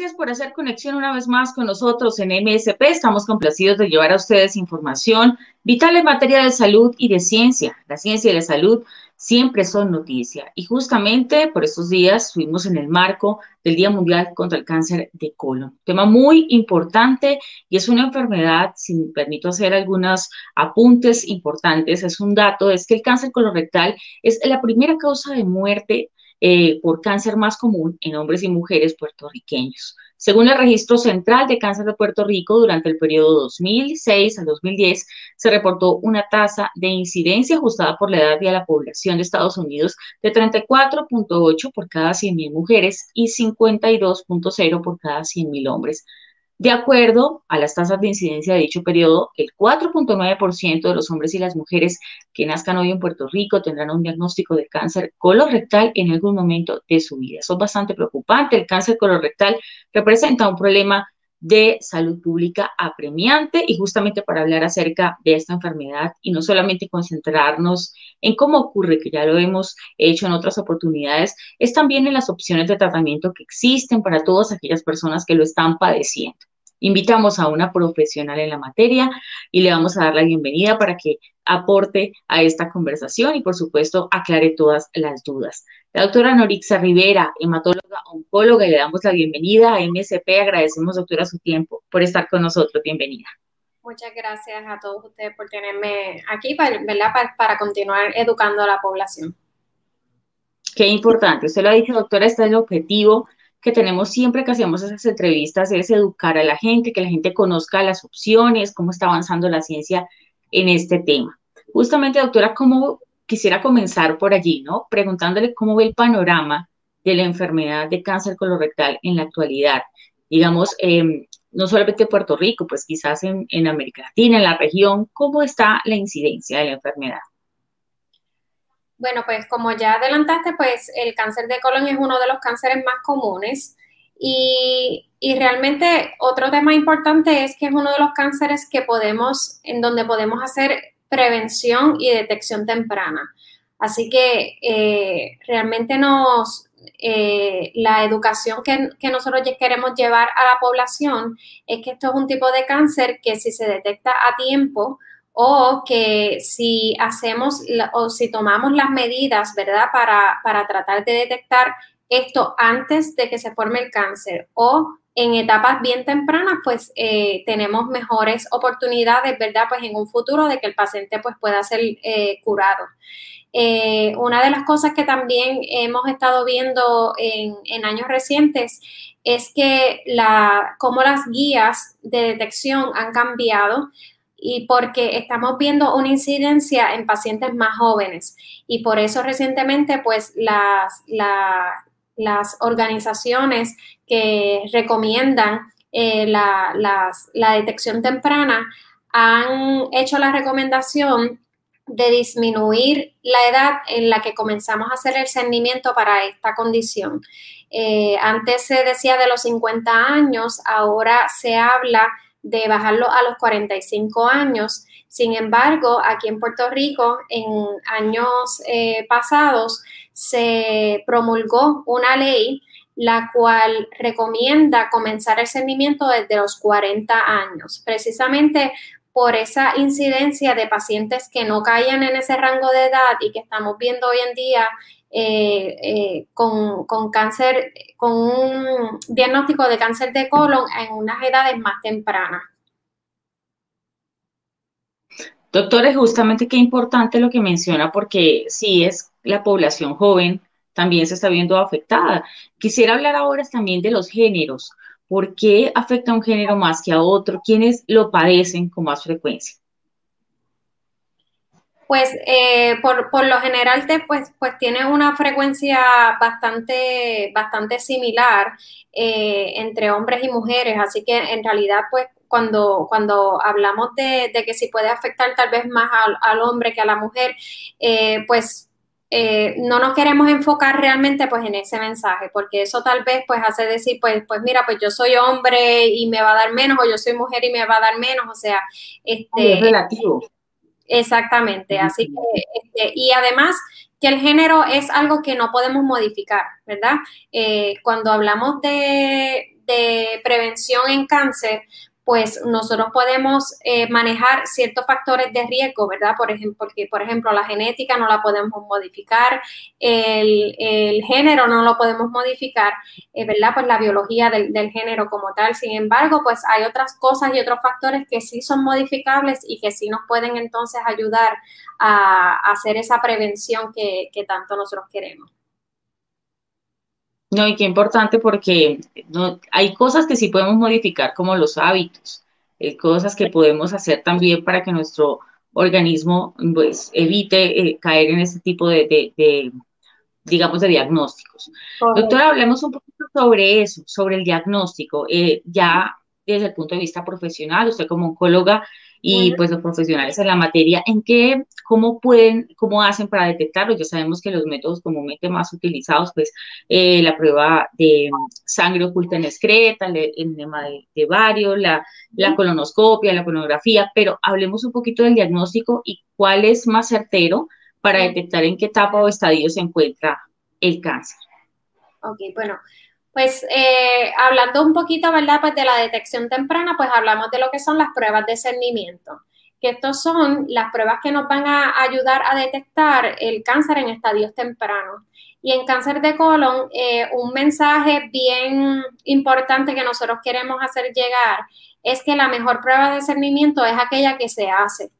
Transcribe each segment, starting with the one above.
Gracias por hacer conexión una vez más con nosotros en MSP. Estamos complacidos de llevar a ustedes información vital en materia de salud y de ciencia. La ciencia y la salud siempre son noticia. Y justamente por estos días estuvimos en el marco del Día Mundial contra el Cáncer de Colon. Tema muy importante y es una enfermedad, si me permito hacer algunos apuntes importantes, es un dato, es que el cáncer colorectal es la primera causa de muerte eh, por cáncer más común en hombres y mujeres puertorriqueños. Según el Registro Central de Cáncer de Puerto Rico, durante el periodo 2006 al 2010 se reportó una tasa de incidencia ajustada por la edad y a la población de Estados Unidos de 34.8 por cada 100.000 mujeres y 52.0 por cada 100.000 hombres. De acuerdo a las tasas de incidencia de dicho periodo, el 4.9% de los hombres y las mujeres que nazcan hoy en Puerto Rico tendrán un diagnóstico de cáncer colorectal en algún momento de su vida. Eso es bastante preocupante. El cáncer colorectal representa un problema de salud pública apremiante y justamente para hablar acerca de esta enfermedad y no solamente concentrarnos en cómo ocurre, que ya lo hemos hecho en otras oportunidades, es también en las opciones de tratamiento que existen para todas aquellas personas que lo están padeciendo. Invitamos a una profesional en la materia y le vamos a dar la bienvenida para que aporte a esta conversación y por supuesto aclare todas las dudas. La doctora Norixa Rivera, hematóloga oncóloga, y le damos la bienvenida a MSP. Agradecemos, doctora, su tiempo por estar con nosotros. Bienvenida. Muchas gracias a todos ustedes por tenerme aquí ¿verdad? Para, para continuar educando a la población. Qué importante. Usted lo ha dicho, doctora, este es el objetivo que tenemos siempre que hacemos esas entrevistas es educar a la gente, que la gente conozca las opciones, cómo está avanzando la ciencia en este tema. Justamente, doctora, cómo quisiera comenzar por allí, ¿no? Preguntándole cómo ve el panorama de la enfermedad de cáncer colorectal en la actualidad. Digamos, em, no solamente en Puerto Rico, pues quizás en, en América Latina, en la región, ¿cómo está la incidencia de la enfermedad? Bueno, pues como ya adelantaste, pues el cáncer de colon es uno de los cánceres más comunes y, realmente otro tema importante es que es uno de los cánceres que podemos, en donde podemos hacer prevención y detección temprana. Así que eh, realmente nos, eh, la educación que, que, nosotros queremos llevar a la población es que esto es un tipo de cáncer que si se detecta a tiempo, o que si hacemos o si tomamos las medidas, ¿verdad? Para, para tratar de detectar esto antes de que se forme el cáncer o en etapas bien tempranas, pues eh, tenemos mejores oportunidades, ¿verdad? Pues en un futuro de que el paciente pues pueda ser eh, curado. Eh, una de las cosas que también hemos estado viendo en, años recientes es que la, cómo las guías de detección han cambiado y porque estamos viendo una incidencia en pacientes más jóvenes y por eso recientemente pues las, las organizaciones que recomiendan eh, la, la detección temprana han hecho la recomendación de disminuir la edad en la que comenzamos a hacer el cernimiento para esta condición. Eh, antes se decía de los 50 años, ahora se habla de bajarlo a los 45 años. Sin embargo, aquí en Puerto Rico, en años eh, pasados, se promulgó una ley la cual recomienda comenzar el seguimiento desde los 40 años, precisamente por esa incidencia de pacientes que no caían en ese rango de edad y que estamos viendo hoy en día eh, eh, con, cáncer, con un diagnóstico de cáncer de colon en unas edades más tempranas. Doctora, justamente qué importante lo que menciona, porque si es la población joven, también se está viendo afectada. Quisiera hablar ahora también de los géneros. ¿Por qué afecta a un género más que a otro? ¿Quiénes lo padecen con más frecuencia? pues eh, por, por, lo general pues, pues tiene una frecuencia bastante, bastante similar eh, entre hombres y mujeres, así que en realidad pues cuando, cuando hablamos de, que si puede afectar tal vez más al, hombre que a la mujer, eh, pues no nos queremos enfocar realmente pues en ese mensaje, porque eso tal vez pues hace decir, pues, pues mira, pues yo soy hombre y me va a dar menos, o yo soy mujer y me va a dar menos, o sea, este... Es relativo. Exactamente, así que, este, y además que el género es algo que no podemos modificar, ¿verdad? Eh, cuando hablamos de, de prevención en cáncer, pues nosotros podemos eh, manejar ciertos factores de riesgo, ¿verdad? Por ejemplo, porque, por ejemplo, la genética no la podemos modificar, el, género no lo podemos modificar, eh, ¿verdad? Pues la biología del, género como tal. Sin embargo, pues hay otras cosas y otros factores que sí son modificables y que sí nos pueden entonces ayudar a, hacer esa prevención que tanto nosotros queremos. No, y qué importante porque no, hay cosas que sí podemos modificar como los hábitos, hay cosas que podemos hacer también para que nuestro organismo pues, evite eh, caer en este tipo de, digamos, de diagnósticos. Doctora, hablemos un poquito sobre eso, sobre el diagnóstico, eh, ya desde el punto de vista profesional, usted como oncóloga, y pues los profesionales en la materia, ¿en qué, cómo pueden, cómo hacen para detectarlo? Ya sabemos que los métodos comúnmente más utilizados, pues eh, la prueba de sangre oculta en excreta, el enema de, de varios, la, la colonoscopia, la colonografía, pero hablemos un poquito del diagnóstico y cuál es más certero para detectar en qué etapa o estadio se encuentra el cáncer. Ok, bueno, pues eh, hablando un poquito, ¿verdad? Pues de la detección temprana, pues hablamos de lo que son las pruebas de cernimiento, que estos son las pruebas que nos van a ayudar a detectar el cáncer en estadios tempranos. Y en cáncer de colon, eh, un mensaje bien importante que nosotros queremos hacer llegar es que la mejor prueba de cernimiento es aquella que se hace.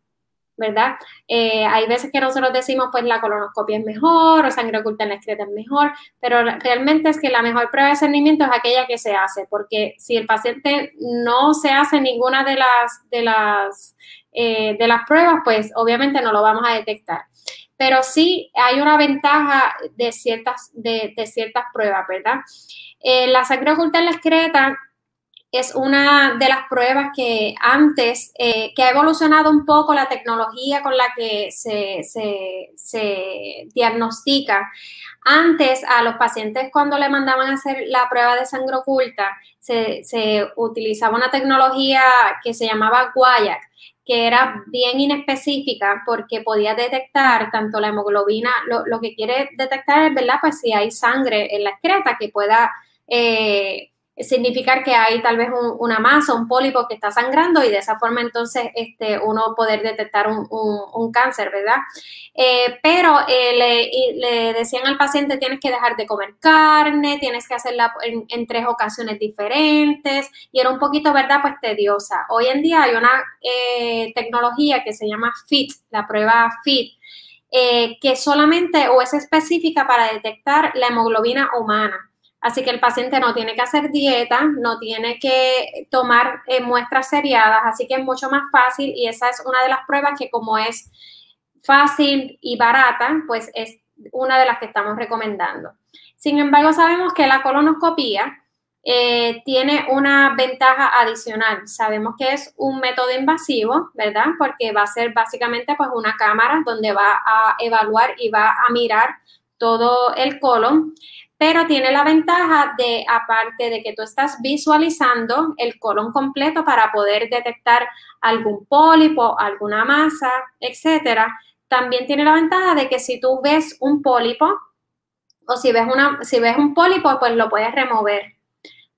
¿Verdad? Eh, hay veces que nosotros decimos, pues la colonoscopia es mejor o sangre oculta en la excreta es mejor, pero realmente es que la mejor prueba de cernimiento es aquella que se hace, porque si el paciente no se hace ninguna de las, de las, eh, de las pruebas, pues obviamente no lo vamos a detectar. Pero sí hay una ventaja de ciertas, de, ciertas pruebas, ¿verdad? Eh, la sangre oculta en la excreta es una de las pruebas que antes, eh, que ha evolucionado un poco la tecnología con la que se, diagnostica. Antes a los pacientes cuando le mandaban a hacer la prueba de sangre oculta, se, utilizaba una tecnología que se llamaba Guayac, que era bien inespecífica porque podía detectar tanto la hemoglobina, lo, que quiere detectar es, ¿verdad? Pues si hay sangre en la excreta que pueda... Eh, significar que hay tal vez una masa, un pólipo que está sangrando y de esa forma entonces este, uno poder detectar un, cáncer, ¿verdad? Eh, pero eh, le, decían al paciente tienes que dejar de comer carne, tienes que hacerla en, tres ocasiones diferentes y era un poquito, ¿verdad? Pues tediosa. Hoy en día hay una eh, tecnología que se llama FIT, la prueba FIT. que solamente o es específica para detectar la hemoglobina humana. Así que el paciente no tiene que hacer dieta, no tiene que tomar eh, muestras seriadas, así que es mucho más fácil y esa es una de las pruebas que como es fácil y barata, pues es una de las que estamos recomendando. Sin embargo, sabemos que la colonoscopía eh, tiene una ventaja adicional. Sabemos que es un método invasivo, ¿verdad? Porque va a ser básicamente pues una cámara donde va a evaluar y va a mirar todo el colon pero tiene la ventaja de, aparte de que tú estás visualizando el colon completo para poder detectar algún pólipo, alguna masa, etcétera, también tiene la ventaja de que si tú ves un pólipo o si ves, una, si ves un pólipo, pues lo puedes remover.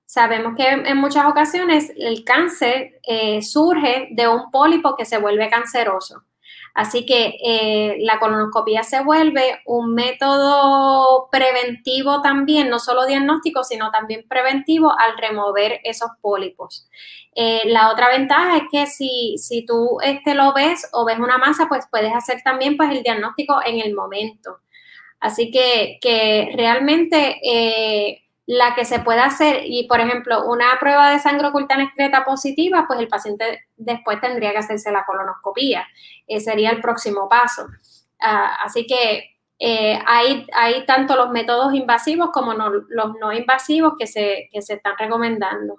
Sabemos que en muchas ocasiones el cáncer eh, surge de un pólipo que se vuelve canceroso. Así que eh, la colonoscopia se vuelve un método preventivo también, no solo diagnóstico, sino también preventivo al remover esos pólipos. Eh, la otra ventaja es que si, si tú este, lo ves o ves una masa, pues puedes hacer también pues, el diagnóstico en el momento. Así que, que realmente eh, la que se puede hacer y, por ejemplo, una prueba de sangre oculta en excreta positiva, pues el paciente después tendría que hacerse la colonoscopía. Ese sería el próximo paso. Ah, así que eh, hay, hay, tanto los métodos invasivos como los no invasivos que se, que se están recomendando.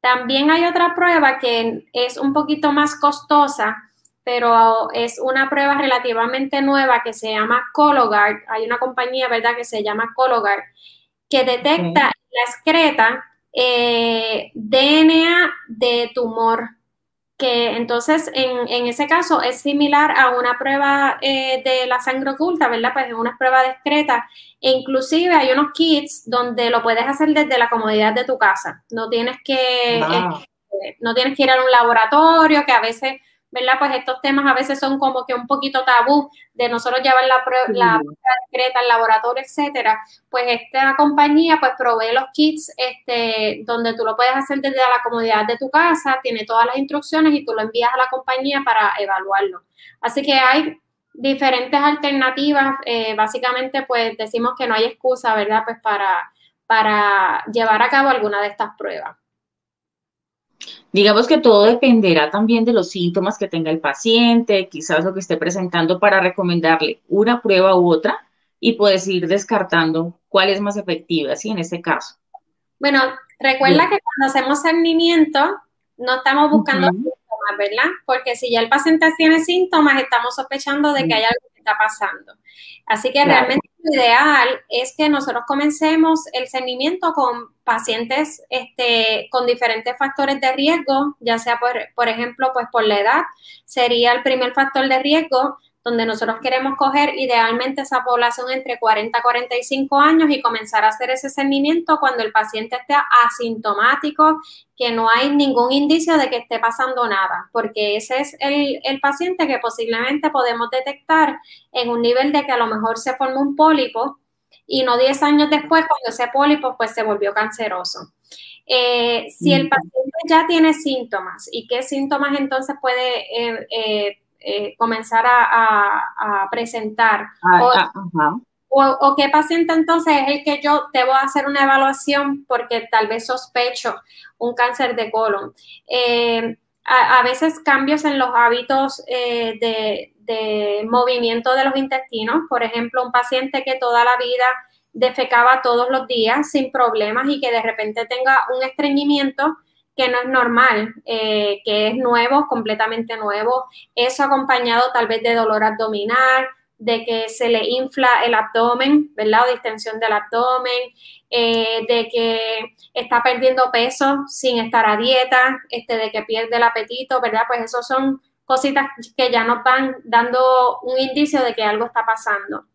También hay otra prueba que es un poquito más costosa, pero es una prueba relativamente nueva que se llama Cologuard. Hay una compañía, ¿verdad?, que se llama Cologuard que detecta la excreta eh, DNA de tumor que entonces en, en, ese caso es similar a una prueba eh, de la sangre oculta, ¿verdad? Pues es una prueba discreta. E inclusive hay unos kits donde lo puedes hacer desde la comodidad de tu casa. No tienes que, este, no tienes que ir a un laboratorio, que a veces ¿verdad? Pues estos temas a veces son como que un poquito tabú de nosotros llevar la prueba, la discreta al laboratorio, etcétera. Pues esta compañía pues provee los kits este, donde tú lo puedes hacer desde la comodidad de tu casa, tiene todas las instrucciones y tú lo envías a la compañía para evaluarlo. Así que hay diferentes alternativas. Eh, básicamente pues decimos que no hay excusa, ¿verdad? Pues para, para llevar a cabo alguna de estas pruebas. Digamos que todo dependerá también de los síntomas que tenga el paciente, quizás lo que esté presentando para recomendarle una prueba u otra y puedes ir descartando cuál es más efectiva, ¿sí? En este caso. Bueno, recuerda que cuando hacemos cernimiento no estamos buscando síntomas, ¿verdad? Porque si ya el paciente tiene síntomas, estamos sospechando de que hay algo que está pasando. Así que realmente ideal es que nosotros comencemos el seguimiento con pacientes este, con diferentes factores de riesgo, ya sea por, por ejemplo, pues por la edad, sería el primer factor de riesgo, donde nosotros queremos coger idealmente esa población entre 40 y 45 años y comenzar a hacer ese seguimiento cuando el paciente esté asintomático, que no hay ningún indicio de que esté pasando nada, porque ese es el, el paciente que posiblemente podemos detectar en un nivel de que a lo mejor se forma un pólipo y no 10 años después cuando ese pólipo pues se volvió canceroso. Eh, si el paciente ya tiene síntomas y qué síntomas entonces puede eh, eh, eh, comenzar a, presentar. Ah, ah, o, qué paciente entonces es el que yo debo hacer una evaluación porque tal vez sospecho un cáncer de colon. Eh, a, veces cambios en los hábitos eh, de, de, movimiento de los intestinos, por ejemplo, un paciente que toda la vida defecaba todos los días sin problemas y que de repente tenga un estreñimiento, que no es normal, eh, que es nuevo, completamente nuevo. Eso acompañado tal vez de dolor abdominal, de que se le infla el abdomen, ¿verdad? O distensión del abdomen, eh, de que está perdiendo peso sin estar a dieta, este, de que pierde el apetito, ¿verdad? Pues eso son cositas que ya nos van dando un indicio de que algo está pasando.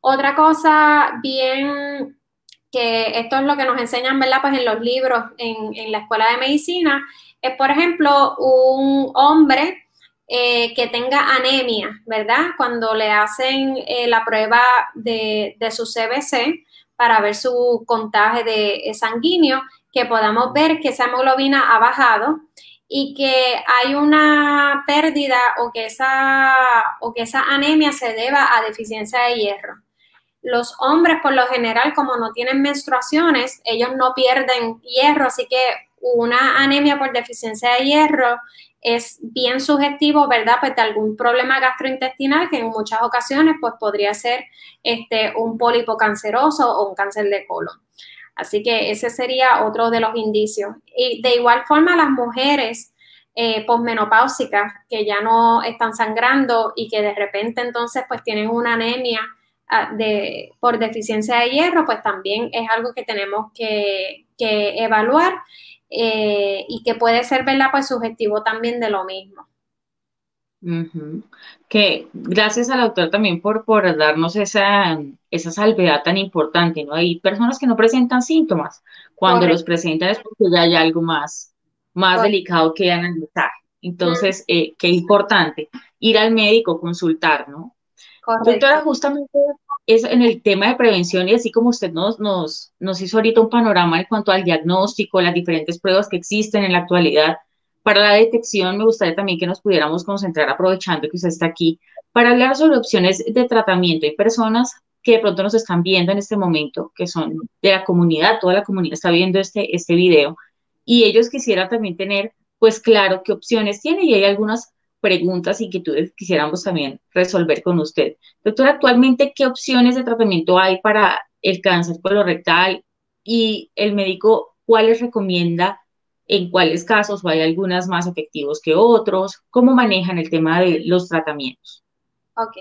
Otra cosa bien que esto es lo que nos enseñan, ¿verdad? Pues en los libros en, la escuela de medicina, es, por ejemplo, un hombre eh, que tenga anemia, ¿verdad? Cuando le hacen eh, la prueba de, de, su CBC para ver su contagio de sanguíneo, que podamos ver que esa hemoglobina ha bajado y que hay una pérdida o que esa, o que esa anemia se deba a deficiencia de hierro. Los hombres, por lo general, como no tienen menstruaciones, ellos no pierden hierro, así que una anemia por deficiencia de hierro es bien sugestivo, ¿verdad? Pues de algún problema gastrointestinal que en muchas ocasiones pues podría ser este, un pólipo canceroso o un cáncer de colon. Así que ese sería otro de los indicios. Y de igual forma las mujeres eh, posmenopáusicas que ya no están sangrando y que de repente entonces pues tienen una anemia de, por deficiencia de hierro, pues también es algo que tenemos que, evaluar eh, y que puede ser, ¿verdad? Pues subjetivo también de lo mismo. Que gracias al autor también por, por darnos esa, esa salvedad tan importante, ¿no? Hay personas que no presentan síntomas. Cuando los presentan es porque ya hay algo más, más delicado que analizar. Entonces, eh, qué importante ir al médico, consultar, ¿no? Doctora, justamente es en el tema de prevención y así como usted nos, nos, nos hizo ahorita un panorama en cuanto al diagnóstico, las diferentes pruebas que existen en la actualidad, para la detección me gustaría también que nos pudiéramos concentrar, aprovechando que usted está aquí, para hablar sobre opciones de tratamiento. Hay personas que de pronto nos están viendo en este momento, que son de la comunidad, toda la comunidad está viendo este, este video, y ellos quisieran también tener, pues claro, qué opciones tiene, y hay algunas preguntas y inquietudes quisiéramos también resolver con usted. Doctora, actualmente, ¿qué opciones de tratamiento hay para el cáncer colorectal y el médico cuáles recomienda en cuáles casos o hay algunas más efectivos que otros? ¿Cómo manejan el tema de los tratamientos? Ok.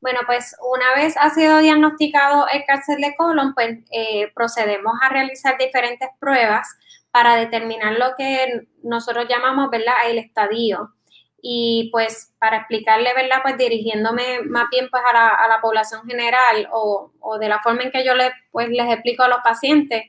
Bueno, pues una vez ha sido diagnosticado el cáncer de colon, pues eh, procedemos a realizar diferentes pruebas para determinar lo que nosotros llamamos, ¿verdad?, el estadio. Y pues para explicarle, ¿verdad? Pues dirigiéndome más bien pues a la, población general o, de la forma en que yo les, pues, les explico a los pacientes,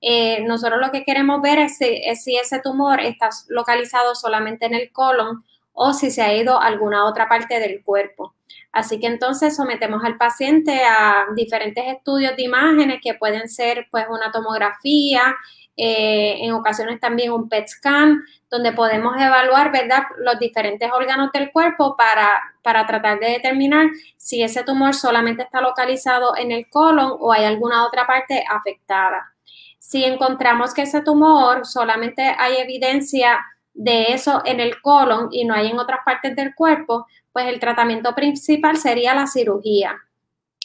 eh, nosotros lo que queremos ver es si, ese tumor está localizado solamente en el colon o si se ha ido a alguna otra parte del cuerpo. Así que entonces sometemos al paciente a diferentes estudios de imágenes que pueden ser pues una tomografía, eh, en ocasiones también un PET scan, donde podemos evaluar, ¿verdad?, los diferentes órganos del cuerpo para, para tratar de determinar si ese tumor solamente está localizado en el colon o hay alguna otra parte afectada. Si encontramos que ese tumor solamente hay evidencia de eso en el colon y no hay en otras partes del cuerpo, pues el tratamiento principal sería la cirugía.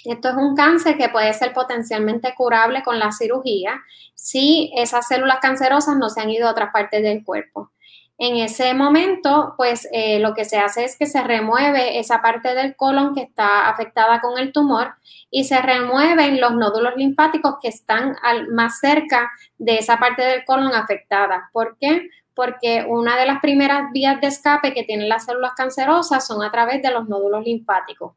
Esto es un cáncer que puede ser potencialmente curable con la cirugía si esas células cancerosas no se han ido a otras partes del cuerpo. En ese momento, pues eh, lo que se hace es que se remueve esa parte del colon que está afectada con el tumor y se remueven los nódulos linfáticos que están más cerca de esa parte del colon afectada. ¿Por qué? Porque una de las primeras vías de escape que tienen las células cancerosas son a través de los nódulos linfáticos.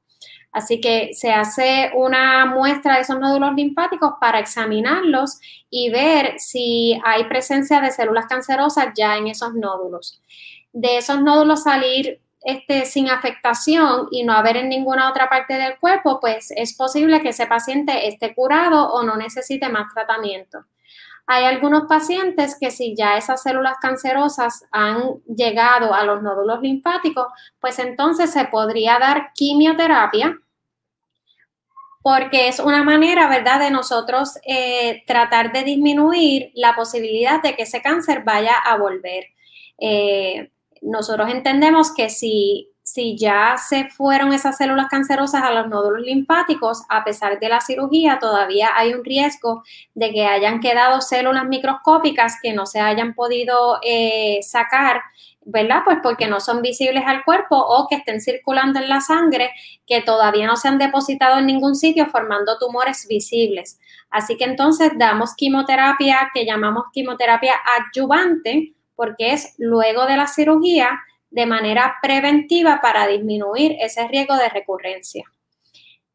Así que se hace una muestra de esos nódulos linfáticos para examinarlos y ver si hay presencia de células cancerosas ya en esos nódulos. De esos nódulos salir este, sin afectación y no haber en ninguna otra parte del cuerpo, pues es posible que ese paciente esté curado o no necesite más tratamiento. Hay algunos pacientes que si ya esas células cancerosas han llegado a los nódulos linfáticos, pues entonces se podría dar quimioterapia porque es una manera, ¿verdad?, de nosotros eh, tratar de disminuir la posibilidad de que ese cáncer vaya a volver. Eh, nosotros entendemos que si, si ya se fueron esas células cancerosas a los nódulos linfáticos, a pesar de la cirugía, todavía hay un riesgo de que hayan quedado células microscópicas que no se hayan podido eh, sacar ¿verdad? Pues porque no son visibles al cuerpo o que estén circulando en la sangre que todavía no se han depositado en ningún sitio formando tumores visibles. Así que entonces damos quimioterapia que llamamos quimioterapia adyuvante porque es luego de la cirugía de manera preventiva para disminuir ese riesgo de recurrencia.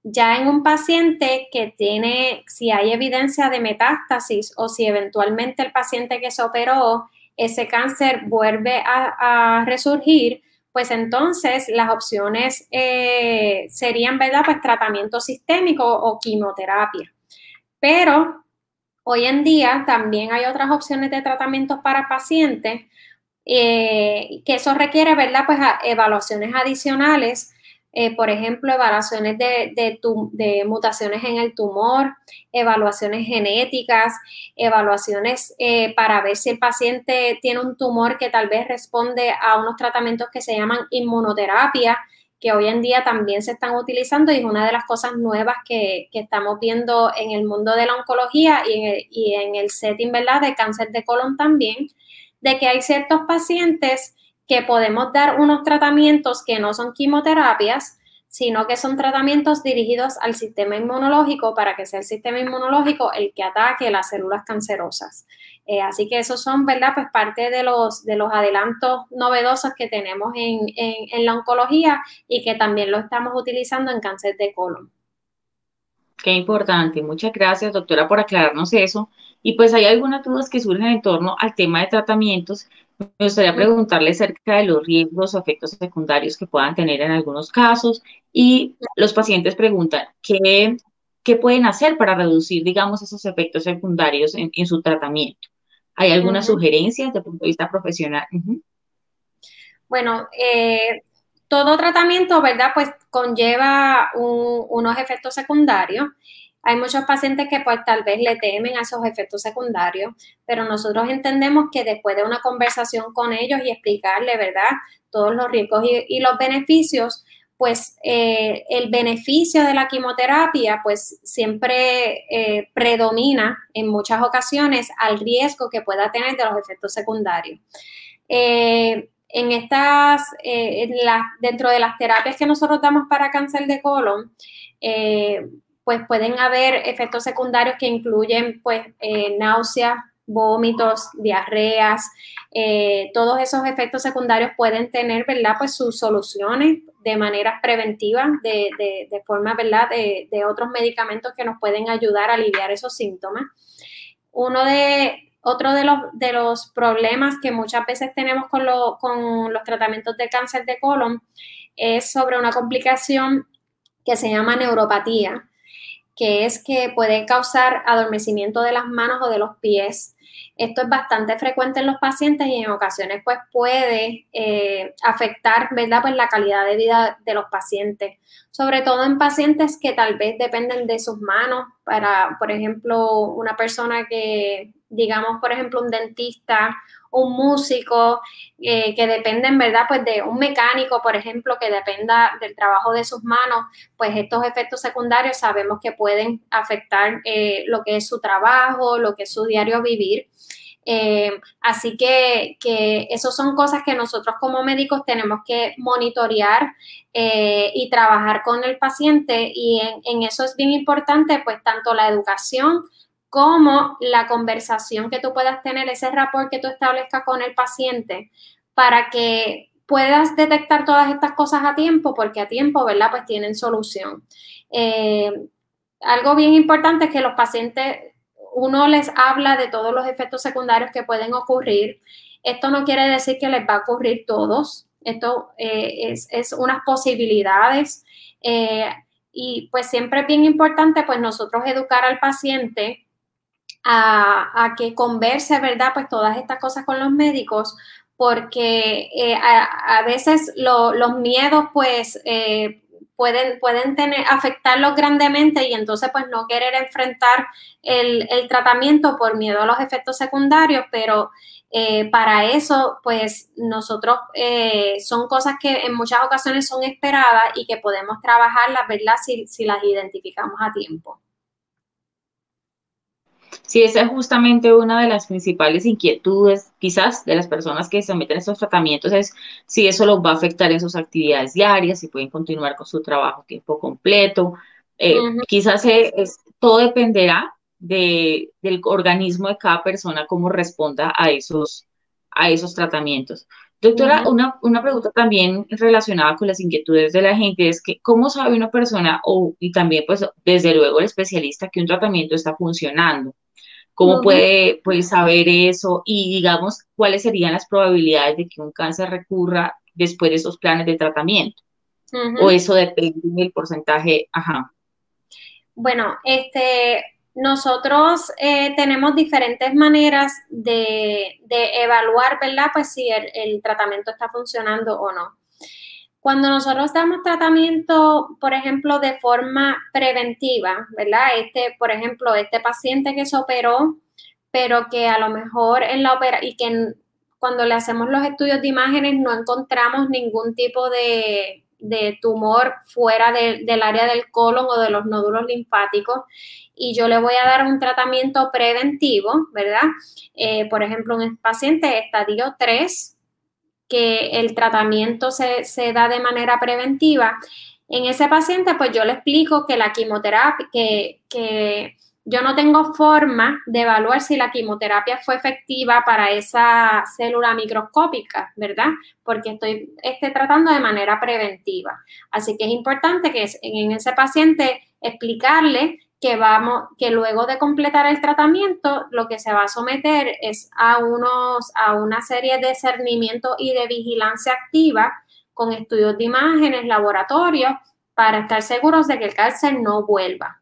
Ya en un paciente que tiene, si hay evidencia de metástasis o si eventualmente el paciente que se operó ese cáncer vuelve a, resurgir, pues entonces las opciones eh, serían, ¿verdad? Pues tratamiento sistémico o quimioterapia. Pero hoy en día también hay otras opciones de tratamiento para pacientes eh, que eso requiere, ¿verdad? Pues evaluaciones adicionales eh, por ejemplo, evaluaciones de, mutaciones en el tumor, evaluaciones genéticas, evaluaciones eh, para ver si el paciente tiene un tumor que tal vez responde a unos tratamientos que se llaman inmunoterapia, que hoy en día también se están utilizando y es una de las cosas nuevas que, estamos viendo en el mundo de la oncología y en, el, y en el setting, ¿verdad?, de cáncer de colon también, de que hay ciertos pacientes que podemos dar unos tratamientos que no son quimioterapias, sino que son tratamientos dirigidos al sistema inmunológico para que sea el sistema inmunológico el que ataque las células cancerosas. Eh, así que esos son, ¿verdad? Pues parte de los, de los adelantos novedosos que tenemos en, en la oncología y que también lo estamos utilizando en cáncer de colon. Qué importante. Muchas gracias, doctora, por aclararnos eso. Y pues hay algunas dudas que surgen en torno al tema de tratamientos me gustaría preguntarle acerca de los riesgos o efectos secundarios que puedan tener en algunos casos y los pacientes preguntan qué, qué pueden hacer para reducir, digamos, esos efectos secundarios en, su tratamiento. ¿Hay alguna sugerencia desde el punto de vista profesional? Bueno, eh, todo tratamiento, ¿verdad? Pues conlleva unos efectos secundarios hay muchos pacientes que pues tal vez le temen a esos efectos secundarios, pero nosotros entendemos que después de una conversación con ellos y explicarle, ¿verdad? Todos los riesgos y, los beneficios, pues eh, el beneficio de la quimioterapia pues siempre eh, predomina en muchas ocasiones al riesgo que pueda tener de los efectos secundarios. Eh, en estas, dentro de las terapias que nosotros damos para cáncer de colon, pues pueden haber efectos secundarios que incluyen pues eh, náuseas, vómitos, diarreas, eh, todos esos efectos secundarios pueden tener, ¿verdad? Pues sus soluciones de manera preventiva, de, de, forma, ¿verdad? De, de, otros medicamentos que nos pueden ayudar a aliviar esos síntomas. Uno de, otro de los, de los problemas que muchas veces tenemos con, con los tratamientos de cáncer de colon es sobre una complicación que se llama neuropatía, que es que puede causar adormecimiento de las manos o de los pies. Esto es bastante frecuente en los pacientes y en ocasiones pues puede eh, afectar, ¿verdad? Pues la calidad de vida de los pacientes, sobre todo en pacientes que tal vez dependen de sus manos, para, por ejemplo, una persona que, digamos, por ejemplo, un dentista un músico eh, que dependen, ¿verdad? Pues de un mecánico, por ejemplo, que dependa del trabajo de sus manos, pues estos efectos secundarios sabemos que pueden afectar eh, lo que es su trabajo, lo que es su diario vivir. Eh, así que, que esas son cosas que nosotros como médicos tenemos que monitorear y trabajar con el paciente y en, eso es bien importante pues tanto la educación como la conversación que tú puedas tener, ese rapport que tú establezcas con el paciente para que puedas detectar todas estas cosas a tiempo, porque a tiempo, ¿verdad? Pues tienen solución. Eh, algo bien importante es que los pacientes, uno les habla de todos los efectos secundarios que pueden ocurrir. Esto no quiere decir que les va a ocurrir todos. Esto eh, es, es, unas posibilidades. Eh, y pues siempre es bien importante, pues nosotros educar al paciente a, que converse, ¿verdad? Pues todas estas cosas con los médicos, porque eh, a, veces los miedos, pues, eh, pueden, pueden tener, afectarlos grandemente y entonces, pues, no querer enfrentar el, tratamiento por miedo a los efectos secundarios, pero eh, para eso, pues, nosotros son cosas que en muchas ocasiones son esperadas y que podemos trabajarlas, ¿verdad? Si, si las identificamos a tiempo. Sí, esa es justamente una de las principales inquietudes, quizás, de las personas que se someten a estos tratamientos, es si eso los va a afectar en sus actividades diarias, si pueden continuar con su trabajo tiempo completo. Eh, quizás es, todo dependerá de, del organismo de cada persona, cómo responda a esos, a esos tratamientos. Doctora, una, una, pregunta también relacionada con las inquietudes de la gente es que, ¿cómo sabe una persona, o, y también, pues, desde luego el especialista, que un tratamiento está funcionando? ¿Cómo puede, saber eso? Y digamos, ¿cuáles serían las probabilidades de que un cáncer recurra después de esos planes de tratamiento? ¿O eso depende del porcentaje? Ajá. Bueno, este, nosotros eh, tenemos diferentes maneras de, evaluar, ¿verdad? Pues si el, tratamiento está funcionando o no. Cuando nosotros damos tratamiento, por ejemplo, de forma preventiva, ¿verdad? Este, por ejemplo, este paciente que se operó, pero que a lo mejor en la opera y que cuando le hacemos los estudios de imágenes no encontramos ningún tipo de, de tumor fuera del área del colon o de los nódulos linfáticos y yo le voy a dar un tratamiento preventivo, ¿verdad? Eh, por ejemplo, un paciente estadio 3, que el tratamiento se, da de manera preventiva. En ese paciente, pues yo le explico que la quimioterapia, que, que yo no tengo forma de evaluar si la quimioterapia fue efectiva para esa célula microscópica, ¿verdad? Porque estoy este, tratando de manera preventiva. Así que es importante que en ese paciente explicarle que vamos, que luego de completar el tratamiento, lo que se va a someter es a unos, a una serie de cernimiento y de vigilancia activa con estudios de imágenes, laboratorios, para estar seguros de que el cáncer no vuelva.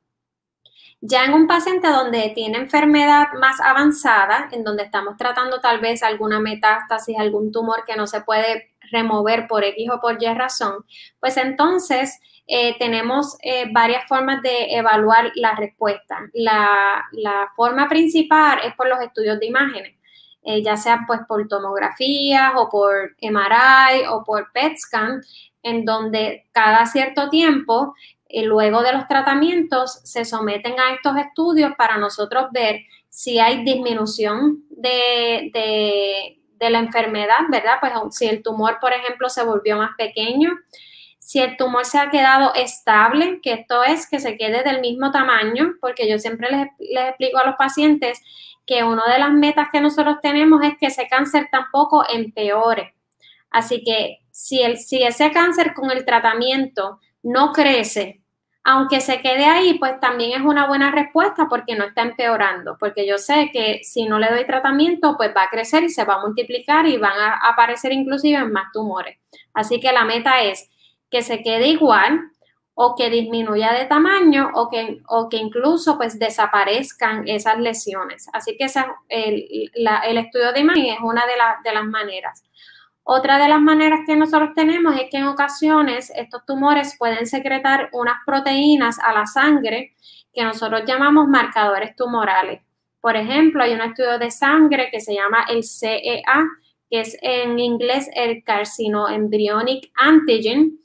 Ya en un paciente donde tiene enfermedad más avanzada, en donde estamos tratando tal vez alguna metástasis, algún tumor que no se puede remover por X o por Y razón, pues entonces eh, tenemos eh, varias formas de evaluar la respuesta. La, forma principal es por los estudios de imágenes, eh, ya sea pues por tomografías o por MRI o por PET scan, en donde cada cierto tiempo y luego de los tratamientos se someten a estos estudios para nosotros ver si hay disminución de, de, la enfermedad, ¿verdad? Pues si el tumor, por ejemplo, se volvió más pequeño, si el tumor se ha quedado estable, que esto es que se quede del mismo tamaño, porque yo siempre les, les explico a los pacientes que una de las metas que nosotros tenemos es que ese cáncer tampoco empeore. Así que si, el, si ese cáncer con el tratamiento no crece, aunque se quede ahí, pues también es una buena respuesta porque no está empeorando, porque yo sé que si no le doy tratamiento, pues va a crecer y se va a multiplicar y van a aparecer inclusive más tumores. Así que la meta es que se quede igual o que disminuya de tamaño o que, o que incluso pues desaparezcan esas lesiones. Así que el, el, estudio de imagen es una de, de las maneras. Otra de las maneras que nosotros tenemos es que en ocasiones estos tumores pueden secretar unas proteínas a la sangre que nosotros llamamos marcadores tumorales. Por ejemplo, hay un estudio de sangre que se llama el CEA, que es en inglés el Carcino Embryonic Antigen.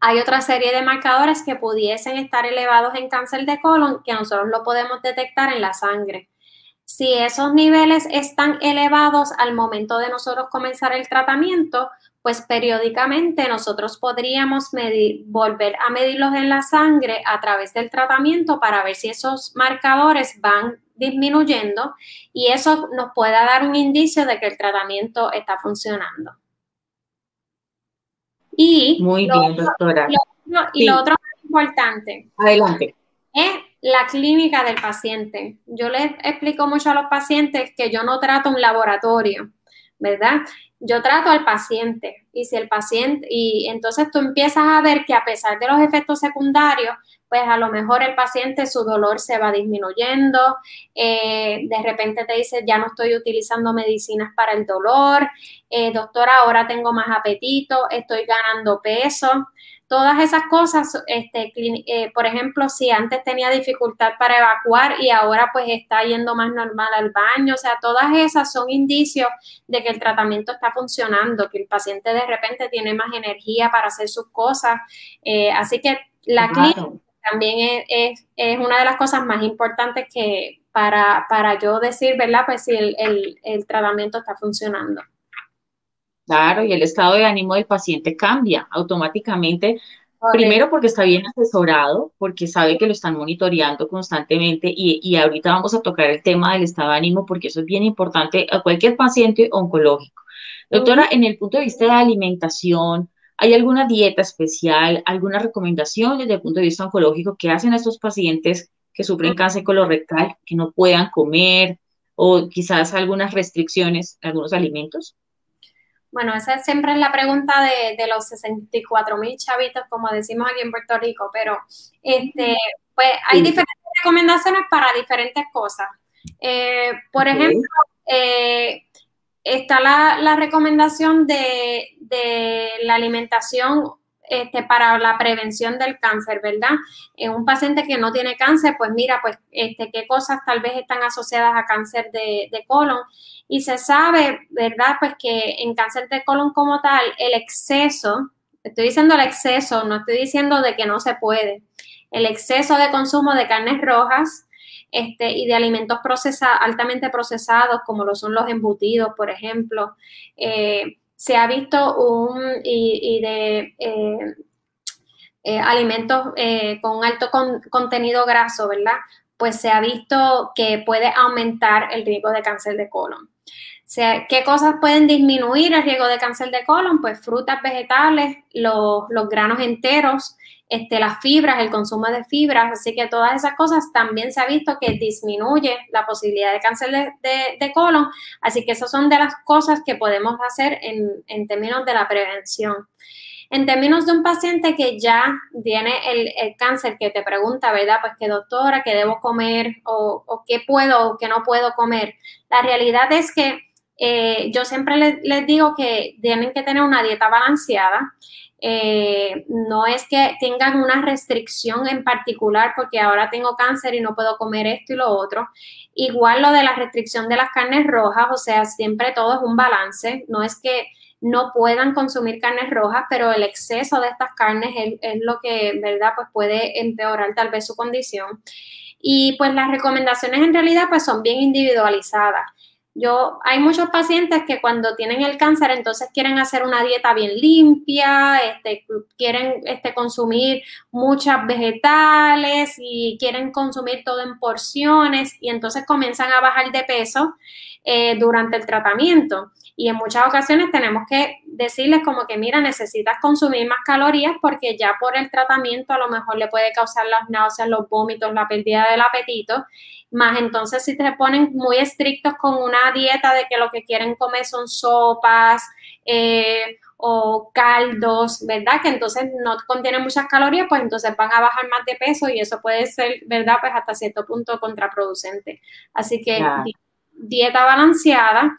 Hay otra serie de marcadores que pudiesen estar elevados en cáncer de colon que nosotros lo podemos detectar en la sangre. Si esos niveles están elevados al momento de nosotros comenzar el tratamiento, pues periódicamente nosotros podríamos medir, volver a medirlos en la sangre a través del tratamiento para ver si esos marcadores van disminuyendo y eso nos pueda dar un indicio de que el tratamiento está funcionando. Y Muy bien, doctora. y lo otro importante. Adelante. Es la clínica del paciente. Yo les explico mucho a los pacientes que yo no trato un laboratorio, ¿verdad? Yo trato al paciente y si el paciente, y entonces tú empiezas a ver que a pesar de los efectos secundarios, pues a lo mejor el paciente su dolor se va disminuyendo, eh, de repente te dice ya no estoy utilizando medicinas para el dolor, eh, doctora ahora tengo más apetito, estoy ganando peso, Todas esas cosas, este, eh, por ejemplo, si antes tenía dificultad para evacuar y ahora pues está yendo más normal al baño, o sea, todas esas son indicios de que el tratamiento está funcionando, que el paciente de repente tiene más energía para hacer sus cosas. Eh, así que la clínica también es, una de las cosas más importantes que para, para yo decir, ¿verdad? Pues si el tratamiento está funcionando. Claro, y el estado de ánimo del paciente cambia automáticamente. Primero porque está bien asesorado, porque sabe que lo están monitoreando constantemente y, y, ahorita vamos a tocar el tema del estado de ánimo porque eso es bien importante a cualquier paciente oncológico. Doctora, en el punto de vista de la alimentación, ¿hay alguna dieta especial, alguna recomendación desde el punto de vista oncológico que hacen a estos pacientes que sufren cáncer colorectal que no puedan comer o quizás algunas restricciones algunos alimentos? Bueno, esa siempre es la pregunta de, los 64 mil chavitos, como decimos aquí en Puerto Rico, pero este, pues hay diferentes recomendaciones para diferentes cosas. Eh, por ejemplo, eh, está la, recomendación de, de, la alimentación este, para la prevención del cáncer, ¿verdad? En un paciente que no tiene cáncer, pues mira, pues este, qué cosas tal vez están asociadas a cáncer de, colon. Y se sabe, ¿verdad? Pues que en cáncer de colon como tal, el exceso, estoy diciendo el exceso, no estoy diciendo de que no se puede, el exceso de consumo de carnes rojas, este, y de alimentos altamente procesados, como lo son los embutidos, por ejemplo, eh, se ha visto un y, de eh, eh, alimentos eh, con alto contenido graso, ¿verdad? Pues se ha visto que puede aumentar el riesgo de cáncer de colon. ¿Qué cosas pueden disminuir el riesgo de cáncer de colon? Pues frutas, vegetales, los, los granos enteros, este, las fibras, el consumo de fibras, así que todas esas cosas también se ha visto que disminuye la posibilidad de cáncer de, colon, así que esas son de las cosas que podemos hacer en, términos de la prevención. En términos de un paciente que ya tiene el, cáncer, que te pregunta, ¿verdad? Pues qué doctora, qué debo comer o, qué puedo o qué no puedo comer. La realidad es que eh, yo siempre les, digo que tienen que tener una dieta balanceada. Eh, no es que tengan una restricción en particular porque ahora tengo cáncer y no puedo comer esto y lo otro. Igual lo de la restricción de las carnes rojas, o sea, siempre todo es un balance. No es que no puedan consumir carnes rojas, pero el exceso de estas carnes es, lo que, ¿verdad? Pues puede empeorar tal vez su condición. Y pues las recomendaciones en realidad pues son bien individualizadas. Yo, hay muchos pacientes que cuando tienen el cáncer, entonces quieren hacer una dieta bien limpia, este, quieren este, consumir muchas vegetales y quieren consumir todo en porciones y entonces comienzan a bajar de peso eh, durante el tratamiento. Y en muchas ocasiones tenemos que decirles como que, mira, necesitas consumir más calorías porque ya por el tratamiento a lo mejor le puede causar las náuseas, los vómitos, la pérdida del apetito. Más entonces si te ponen muy estrictos con una dieta de que lo que quieren comer son sopas eh, o caldos, ¿verdad? Que entonces no contienen muchas calorías, pues entonces van a bajar más de peso y eso puede ser, ¿verdad? Pues hasta cierto punto contraproducente. Así que dieta balanceada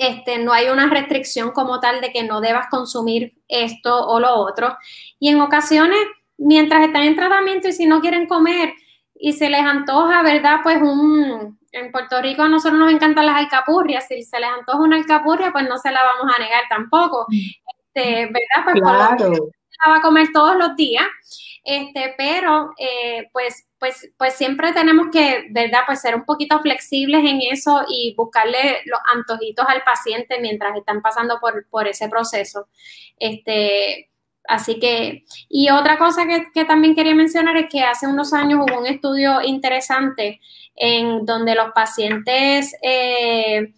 este, no hay una restricción como tal de que no debas consumir esto o lo otro. Y en ocasiones, mientras están en tratamiento y si no quieren comer y se les antoja, ¿verdad? Pues un, en Puerto Rico a nosotros nos encantan las alcapurrias, si se les antoja una alcapurria, pues no se la vamos a negar tampoco. Este, ¿Verdad? Pues claro. la va a comer todos los días. Este, pero eh, pues, pues, pues siempre tenemos que, ¿verdad? Pues ser un poquito flexibles en eso y buscarle los antojitos al paciente mientras están pasando por, por ese proceso. Este, así que, y otra cosa que, también quería mencionar es que hace unos años hubo un estudio interesante en donde los pacientes eh,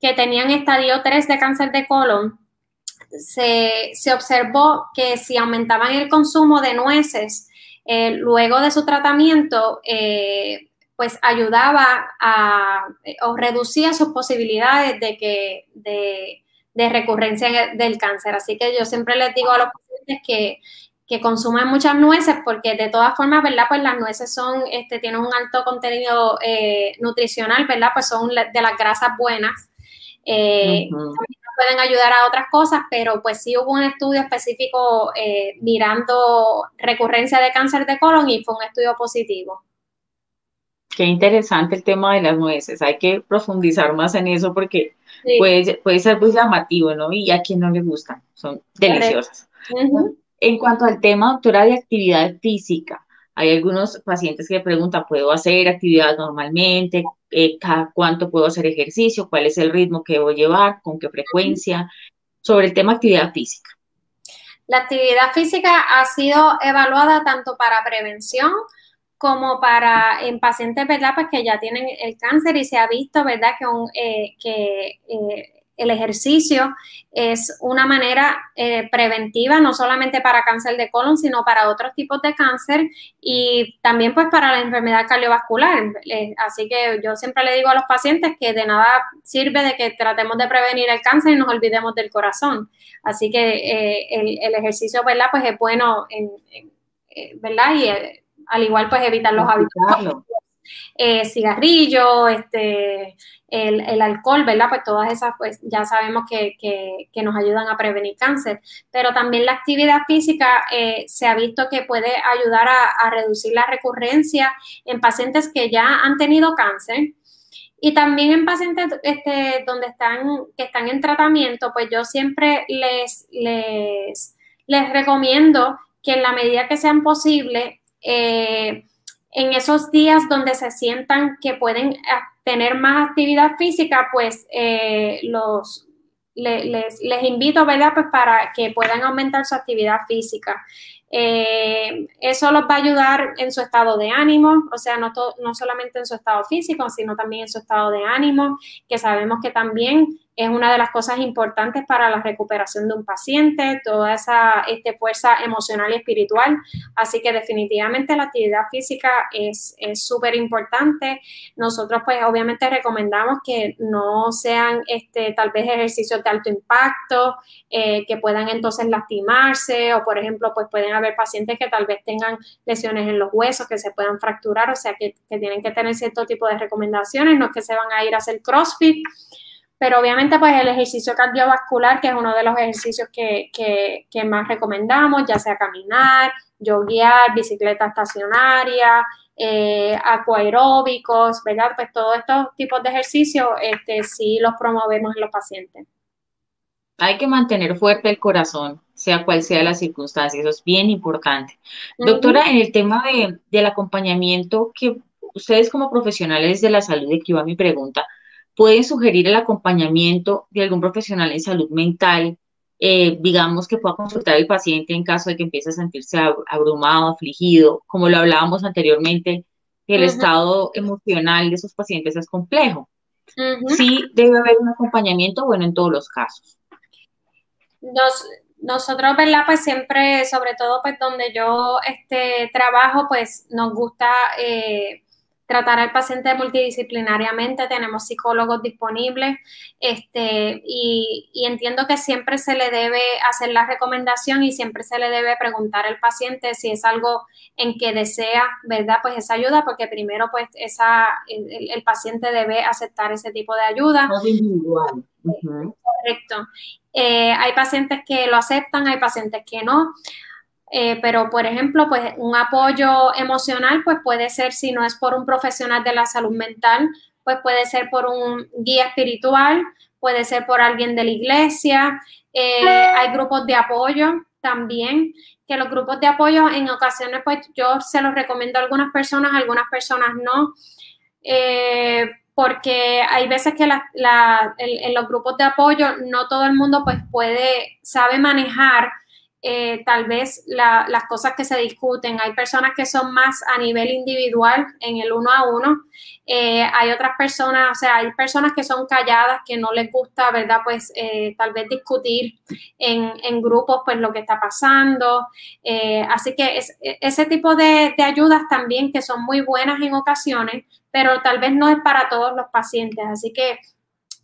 que tenían estadio 3 de cáncer de colon, se, observó que si aumentaban el consumo de nueces eh, luego de su tratamiento, eh, pues ayudaba a o reducía sus posibilidades de que de, recurrencia del cáncer. Así que yo siempre les digo a los pacientes que, que consuman muchas nueces porque de todas formas, ¿verdad? Pues las nueces son, este, tienen un alto contenido eh, nutricional, ¿verdad? Pues son de las grasas buenas. Eh, pueden ayudar a otras cosas, pero pues sí hubo un estudio específico eh, mirando recurrencia de cáncer de colon y fue un estudio positivo. Qué interesante el tema de las nueces. Hay que profundizar más en eso porque puede, puede, ser muy llamativo, ¿no? Y a quien no le gustan, son deliciosas. En cuanto al tema, doctora, de actividad física, hay algunos pacientes que preguntan, ¿puedo hacer actividad normalmente? Eh, ¿Cuánto puedo hacer ejercicio? ¿Cuál es el ritmo que debo llevar? ¿Con qué frecuencia? Sobre el tema actividad física. La actividad física ha sido evaluada tanto para prevención como para en pacientes, ¿verdad? Pues que ya tienen el cáncer y se ha visto, ¿verdad? Que, eh, que eh, el ejercicio es una manera eh, preventiva, no solamente para cáncer de colon, sino para otros tipos de cáncer y también pues para la enfermedad cardiovascular. Eh, así que yo siempre le digo a los pacientes que de nada sirve de que tratemos de prevenir el cáncer y nos olvidemos del corazón. Así que eh, el, ejercicio, ¿verdad? Pues es bueno, ¿verdad? Y al igual pues evitar los hábitos eh, cigarrillo, este, el, alcohol, ¿verdad? Pues todas esas, pues ya sabemos que, nos ayudan a prevenir cáncer. Pero también la actividad física eh, se ha visto que puede ayudar a, reducir la recurrencia en pacientes que ya han tenido cáncer. Y también en pacientes este, donde están, que están en tratamiento, pues yo siempre les, les, les recomiendo que en la medida que sean posible, eh, en esos días donde se sientan que pueden ah, tener más actividad física, pues eh, los, les, invito, ¿verdad? Pues para que puedan aumentar su actividad física. Eh, eso los va a ayudar en su estado de ánimo, o sea, no, no solamente en su estado físico, sino también en su estado de ánimo, que sabemos que también es una de las cosas importantes para la recuperación de un paciente, toda esa este, fuerza emocional y espiritual. Así que definitivamente la actividad física es súper importante. Nosotros pues obviamente recomendamos que no sean este, tal vez ejercicios de alto impacto, eh, que puedan entonces lastimarse o por ejemplo pues pueden haber pacientes que tal vez tengan lesiones en los huesos que se puedan fracturar, o sea que, que tienen que tener cierto tipo de recomendaciones, no es que se van a ir a hacer CrossFit pero obviamente pues el ejercicio cardiovascular, que es uno de los ejercicios que, más recomendamos, ya sea caminar, yoguear, bicicleta estacionaria, eh, acuaeróbicos, ¿verdad? Pues todos estos tipos de ejercicios este, sí los promovemos en los pacientes. Hay que mantener fuerte el corazón, sea cual sea la circunstancia, eso es bien importante. Doctora, en el tema de, del acompañamiento, que ustedes como profesionales de la salud, de que iba mi pregunta, pueden sugerir el acompañamiento de algún profesional en salud mental, eh, digamos que pueda consultar al paciente en caso de que empiece a sentirse abrumado, afligido, como lo hablábamos anteriormente, el estado emocional de esos pacientes es complejo. Sí debe haber un acompañamiento, bueno, en todos los casos. Nos, nosotros, ¿verdad? Pues siempre, sobre todo, pues donde yo este, trabajo, pues nos gusta eh, tratar al paciente multidisciplinariamente, tenemos psicólogos disponibles este, y, entiendo que siempre se le debe hacer la recomendación y siempre se le debe preguntar al paciente si es algo en que desea, ¿verdad? Pues esa ayuda, porque primero pues esa, el, paciente debe aceptar ese tipo de ayuda. individual. Correcto. Eh, hay pacientes que lo aceptan, hay pacientes que no. Eh, pero, por ejemplo, pues un apoyo emocional, pues puede ser, si no es por un profesional de la salud mental, pues puede ser por un guía espiritual, puede ser por alguien de la iglesia. Eh, hay grupos de apoyo también, que los grupos de apoyo en ocasiones, pues yo se los recomiendo a algunas personas, a algunas personas no. Eh, porque hay veces que en los grupos de apoyo no todo el mundo pues puede, sabe manejar eh, tal vez las cosas que se discuten. Hay personas que son más a nivel individual en el uno a uno. Eh, hay otras personas, o sea, hay personas que son calladas, que no les gusta, ¿verdad? Pues eh, tal vez discutir en, grupos, pues lo que está pasando. así que es, ese tipo de, de ayudas también que son muy buenas en ocasiones, pero tal vez no es para todos los pacientes. Así que e,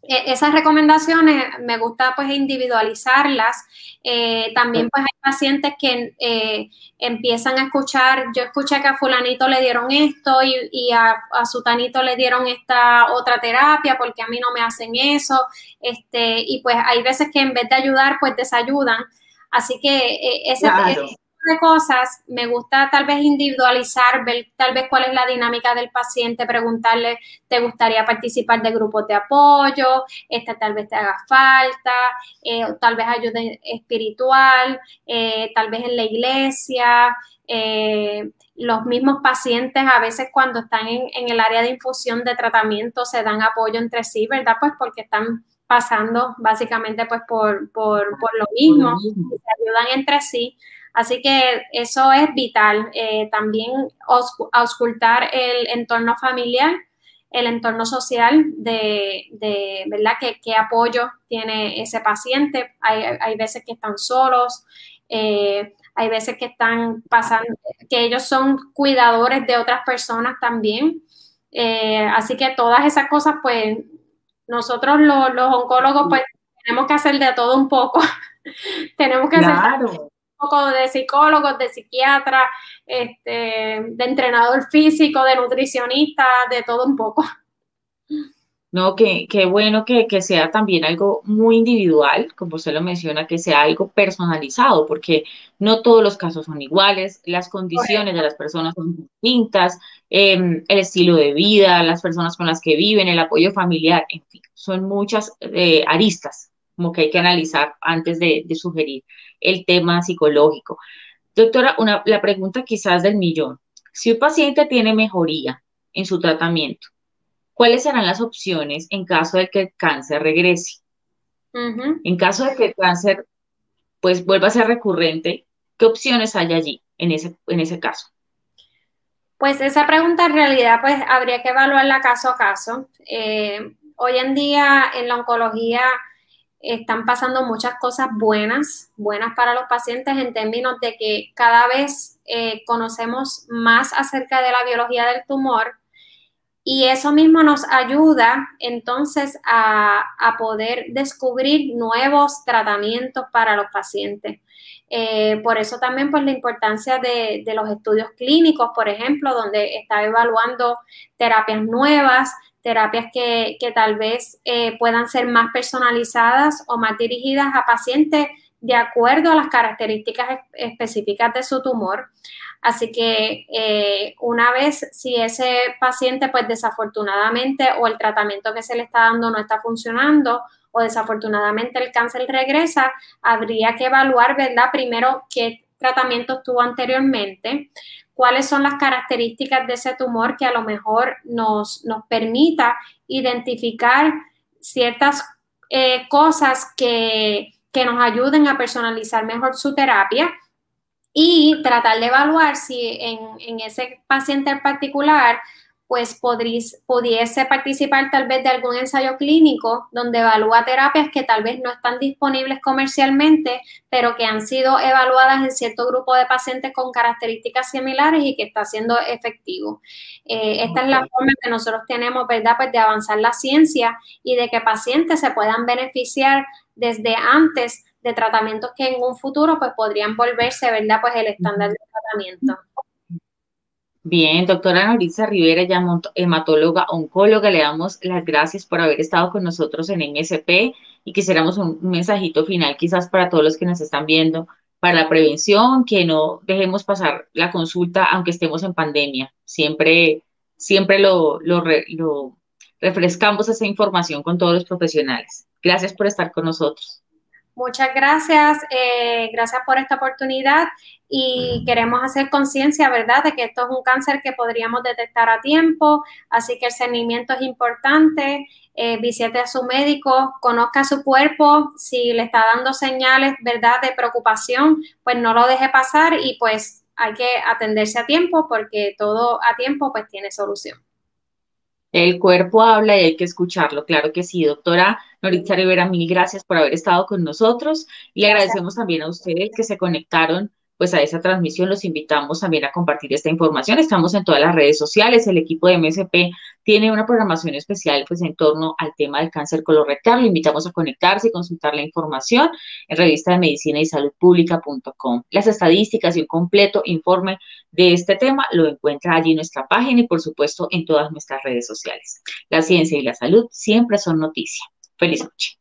esas recomendaciones me gusta pues individualizarlas. Eh, también pues hay pacientes que eh, empiezan a escuchar, yo escuché que a fulanito le dieron esto y, a, su tanito le dieron esta otra terapia porque a mí no me hacen eso. Este, y pues hay veces que en vez de ayudar pues desayudan. Así que eh, ese, de cosas, me gusta tal vez individualizar, ver tal vez cuál es la dinámica del paciente, preguntarle, ¿te gustaría participar de grupos de apoyo? Esta tal vez te haga falta, eh, tal vez ayuda espiritual, eh, tal vez en la iglesia. Eh, los mismos pacientes a veces cuando están en, el área de infusión de tratamiento se dan apoyo entre sí, ¿verdad? Pues porque están pasando básicamente pues por, por, por lo mismo, se ayudan entre sí. Así que eso es vital. Eh, también auscultar el entorno familiar, el entorno social de, ¿verdad? ¿Qué, apoyo tiene ese paciente? Hay, veces que están solos, eh, hay veces que están pasando, que ellos son cuidadores de otras personas también. Eh, así que todas esas cosas, pues nosotros los, oncólogos, pues tenemos que hacer de todo un poco. tenemos que hacer poco de psicólogos, de psiquiatra, este, de entrenador físico, de nutricionista, de todo un poco. No, que, bueno que, sea también algo muy individual, como usted lo menciona, que sea algo personalizado, porque no todos los casos son iguales, las condiciones de las personas son distintas, em, el estilo de vida, las personas con las que viven, el apoyo familiar, en fin, son muchas eh, aristas como que hay que analizar antes de, sugerir el tema psicológico. Doctora, una, la pregunta quizás del millón. Si un paciente tiene mejoría en su tratamiento, ¿cuáles serán las opciones en caso de que el cáncer regrese? En caso de que el cáncer pues vuelva a ser recurrente, ¿qué opciones hay allí en ese, en ese caso? Pues esa pregunta en realidad pues habría que evaluarla caso a caso. Eh, hoy en día en la oncología están pasando muchas cosas buenas, buenas para los pacientes en términos de que cada vez eh, conocemos más acerca de la biología del tumor y eso mismo nos ayuda entonces a, poder descubrir nuevos tratamientos para los pacientes. Eh, por eso también pues la importancia de, de los estudios clínicos, por ejemplo, donde está evaluando terapias nuevas, terapias que, tal vez eh, puedan ser más personalizadas o más dirigidas a pacientes de acuerdo a las características específicas de su tumor. Así que eh, una vez si ese paciente pues desafortunadamente o el tratamiento que se le está dando no está funcionando o desafortunadamente el cáncer regresa, habría que evaluar, ¿verdad? Primero qué tratamiento tuvo anteriormente, cuáles son las características de ese tumor que a lo mejor nos, nos permita identificar ciertas eh, cosas que, que nos ayuden a personalizar mejor su terapia y tratar de evaluar si en, en ese paciente en particular pues pudiese participar tal vez de algún ensayo clínico donde evalúa terapias que tal vez no están disponibles comercialmente, pero que han sido evaluadas en cierto grupo de pacientes con características similares y que está siendo efectivo. Eh, esta es la forma que nosotros tenemos, ¿verdad? Pues de avanzar la ciencia y de que pacientes se puedan beneficiar desde antes de tratamientos que en un futuro pues podrían volverse, ¿verdad? Pues el estándar de tratamiento. Bien, doctora Norisa Rivera, ya hematóloga, oncóloga, le damos las gracias por haber estado con nosotros en MSP y quisiéramos un, mensajito final quizás para todos los que nos están viendo, para la prevención, que no dejemos pasar la consulta aunque estemos en pandemia. Siempre, siempre lo, lo, lo refrescamos esa información con todos los profesionales. Gracias por estar con nosotros. Muchas gracias, eh, gracias por esta oportunidad y queremos hacer conciencia, ¿verdad?, de que esto es un cáncer que podríamos detectar a tiempo, así que el seguimiento es importante, eh, visite a su médico, conozca su cuerpo, si le está dando señales, ¿verdad?, de preocupación, pues no lo deje pasar y pues hay que atenderse a tiempo porque todo a tiempo pues tiene solución. El cuerpo habla y hay que escucharlo, claro que sí, doctora Noritza Rivera, mil gracias por haber estado con nosotros y le agradecemos también a ustedes que se conectaron pues a esa transmisión los invitamos también a compartir esta información. Estamos en todas las redes sociales. El equipo de MSP tiene una programación especial pues en torno al tema del cáncer colorectal. Lo invitamos a conectarse y consultar la información en revista de medicina y salud pública.com. Las estadísticas y un completo informe de este tema lo encuentra allí en nuestra página y por supuesto en todas nuestras redes sociales. La ciencia y la salud siempre son noticia. Feliz noche.